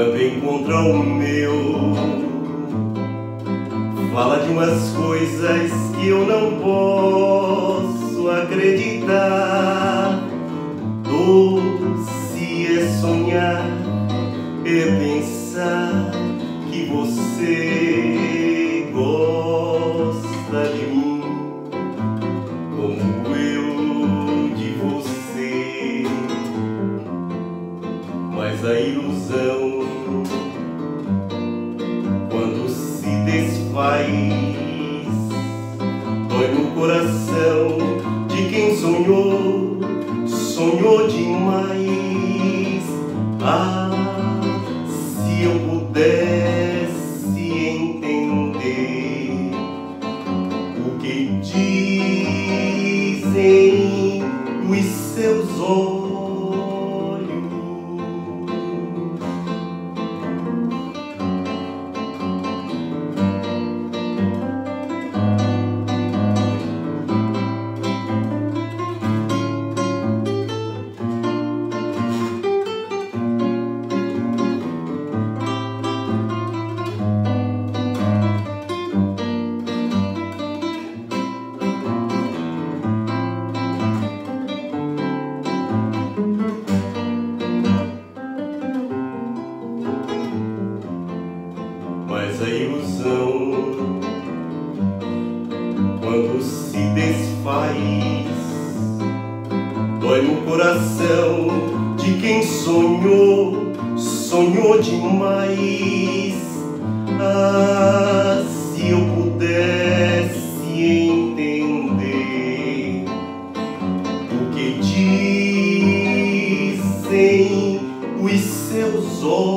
encontra o meu. Fala de umas coisas que eu não posso acreditar. Doce é sonhar, é pensar que você Mas a ilusão quando se desfaz dói no coração de quem sonhou, sonhou demais. Ah, se eu pudesse entender o que dizem os seus olhos. Mas a ilusão quando se desfaz. Dói no coração de quem sonhou, sonhou demais. Ah, se eu pudesse entender o que dizem os seus olhos.